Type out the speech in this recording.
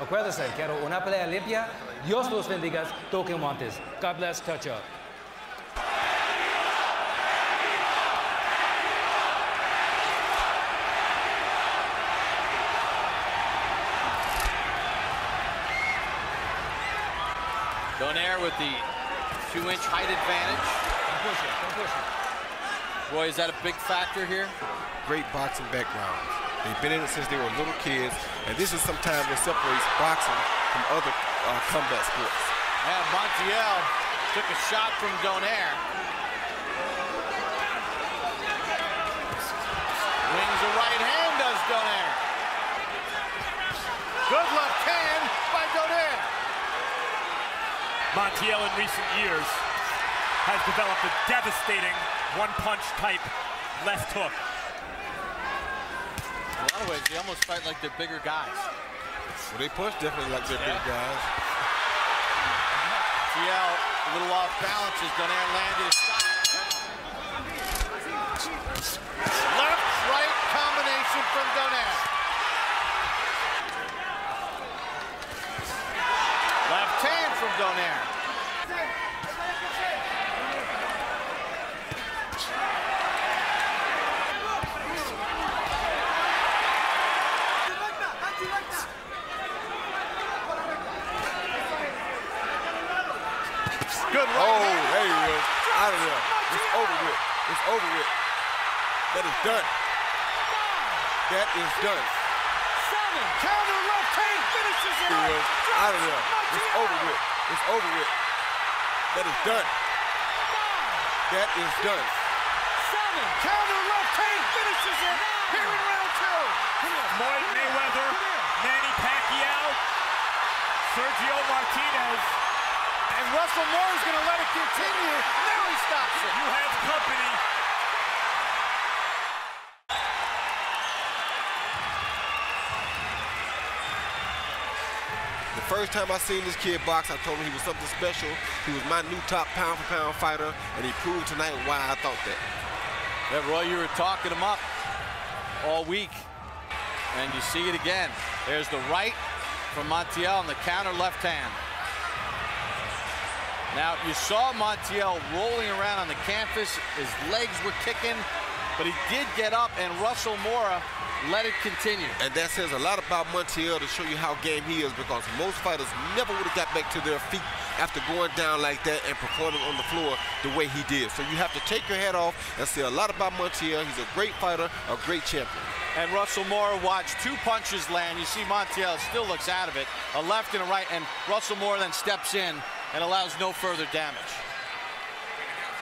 Acuérdense, quiero una pelea limpia. Dios los bendiga. Toquen guantes. God bless. Touch up. Donaire with the two-inch height advantage. Don't push it. Don't push it. Roy, is that a big factor here? Great boxing background. They've been in it since they were little kids, and this is sometimes what separates boxing from other uh, combat sports. And Montiel took a shot from Donaire. Wings a right hand, does Donaire. Good left hand by Donaire. Montiel in recent years has developed a devastating one-punch type left hook. In a lot of ways, they almost fight like they're bigger guys. Well, they push definitely like they're big guys. TL a little off balance as Donaire landed a shot. Left, right combination from Donaire. Left hand from Donaire. Good right Oh, hand. there he is. Out of there. It's over with. It's over with. That is done. That is done. Seven. Counter left hand finishes it. He off. is out of there. It's over with. It's over with. That is done. That is done. Seven. Counter left hand finishes it here in round two. Floyd Mayweather, Manny Pacquiao, Sergio Martinez. And Russell Mora is going to let it continue. Now he stops it. You have company. The first time I seen this kid box, I told him he was something special. He was my new top pound for pound fighter, and he proved tonight why I thought that. Yeah, Roy, you were talking him up all week. And you see it again. There's the right from Montiel and the counter left hand. Now, you saw Montiel rolling around on the canvas. His legs were kicking, but he did get up, and Russell Mora let it continue. And that says a lot about Montiel to show you how game he is because most fighters never would have got back to their feet after going down like that and performing on the floor the way he did. So you have to take your hat off and say a lot about Montiel. He's a great fighter, a great champion. And Russell Mora watched two punches land. You see Montiel still looks out of it. A left and a right, and Russell Mora then steps in and allows no further damage.